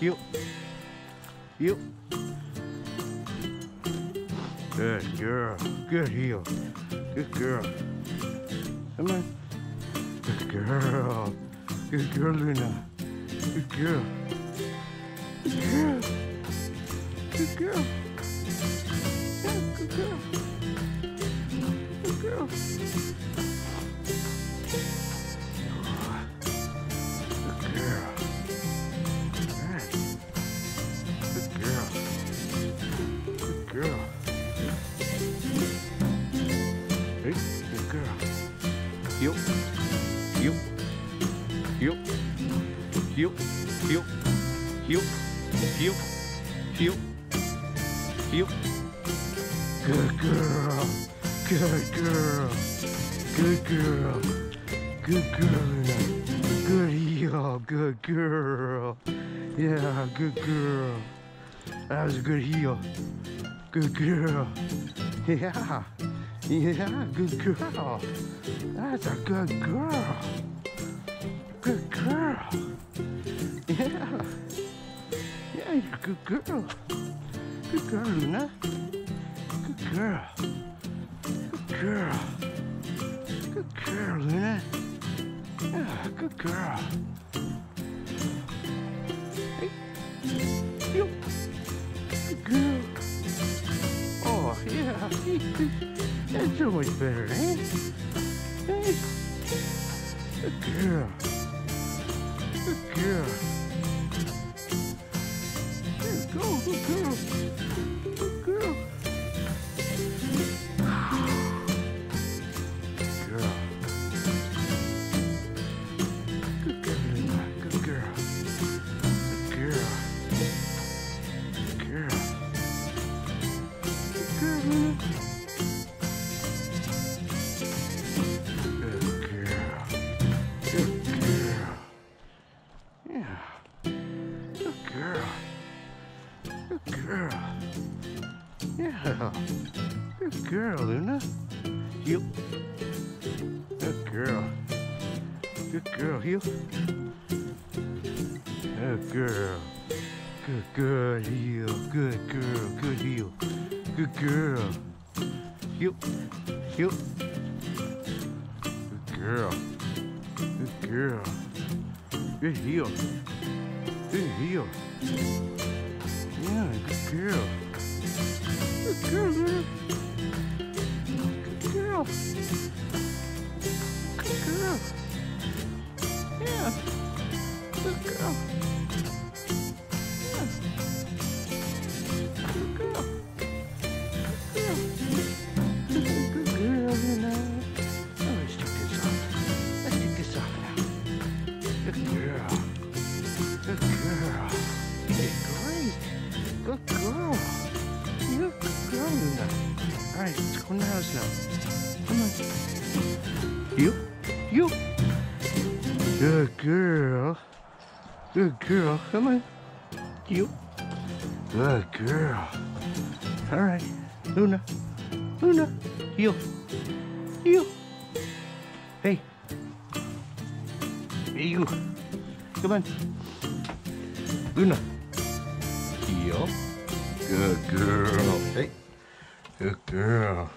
You. You. Good girl. Good heel. Good girl. Come on. Good girl. Good girl, Luna. Good girl. Good girl. Good girl. Good girl. Good girl. Heel. Heel. Heel. Heel. Heel. Heel. Heel. Heel. Heel. Good girl. Good girl. Good girl. Good girl, Good heel. Good girl. Yeah, good girl. That was a good heel. Good girl. Yeah. Yeah, good girl. That's a good girl. Good girl. Yeah. Yeah, you're a good girl. Good girl, Luna. Good girl. Good girl. Good girl, Luna. Yeah, good girl. Hey. Good girl. Oh, yeah. That's so much better, eh? Hey. Good girl. Good girl. You go. Good girl. Good girl, Luna. You. Good girl. Good girl, heel. Good girl. Good, good heel. Good girl. Good heel. Good girl. Heel. Heel. Good girl. Good girl. Good heel. Good heel. Yeah, good girl. Good girl. Good girl. Good girl. Yeah. Good girl. Yeah. Good girl. Good girl. Good girl, you know. Oh, let's this off. Let's this off now. Good girl. Good girl. You did great. Good girl. Right, let's go in the house now. Come on. You? You? Good girl. Good girl. Come on. You? Good girl. All right. Luna. Luna. You. You. Hey. Hey, you. Come on. Luna. You. Good girl. Hey. Good girl.